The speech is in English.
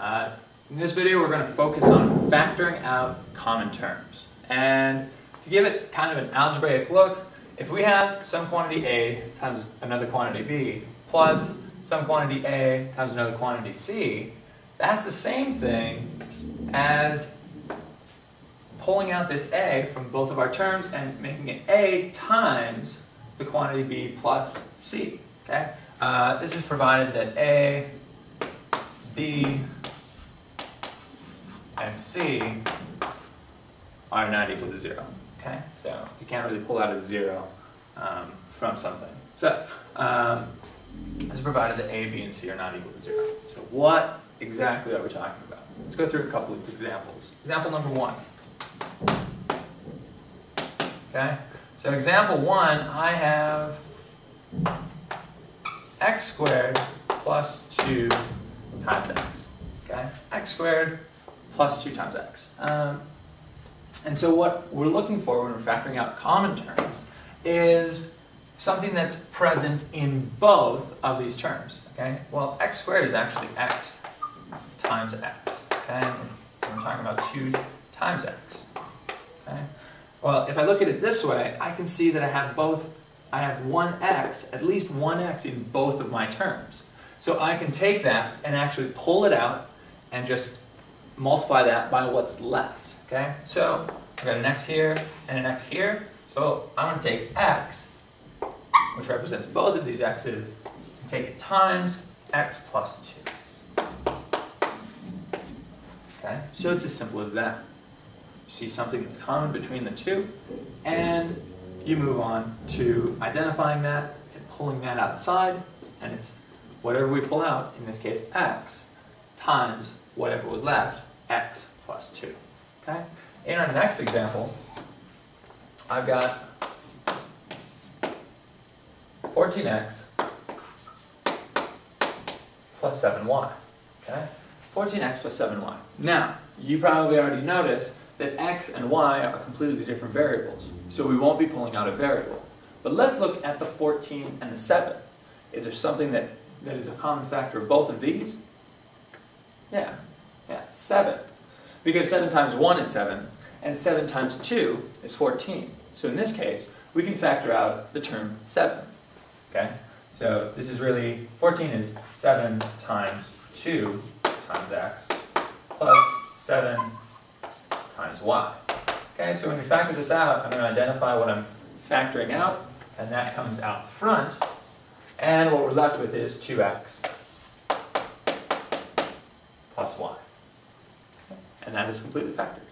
Uh, in this video, we're going to focus on factoring out common terms. And to give it kind of an algebraic look, if we have some quantity A times another quantity B plus some quantity A times another quantity C, that's the same thing as pulling out this A from both of our terms and making it A times the quantity B plus C. Okay? Uh, this is provided that A, B, and C are not equal to zero. Okay, so you can't really pull out a zero um, from something. So um, this is provided that A, B, and C are not equal to zero. So what exactly are we talking about? Let's go through a couple of examples. Example number one. Okay, so example one, I have x squared plus 2 times x. Okay, x squared plus 2 times x. Um, and so what we're looking for when we're factoring out common terms is something that's present in both of these terms. Okay, well x squared is actually x times x. Okay, we're talking about 2 times x. Okay, well if I look at it this way, I can see that I have both I have one x, at least one x in both of my terms. So I can take that and actually pull it out and just multiply that by what's left. Okay, so I've got an x here and an x here. So I'm going to take x, which represents both of these x's, and take it times x plus 2. Okay, so it's as simple as that. You see something that's common between the two, and you move on to identifying that and pulling that outside, and it's whatever we pull out, in this case x, times whatever was left, x plus 2. Okay? In our next example, I've got 14x plus 7y. Okay? 14x plus 7y. Now, you probably already noticed that x and y are completely different variables, so we won't be pulling out a variable. But let's look at the 14 and the 7. Is there something that, that is a common factor of both of these? Yeah, yeah, 7. Because 7 times 1 is 7, and 7 times 2 is 14. So in this case, we can factor out the term 7. Okay? So this is really, 14 is 7 times 2 times x, plus 7 times y. Okay, so when we factor this out, I'm going to identify what I'm factoring out, and that comes out front. And what we're left with is 2x plus y. And that is completely factored.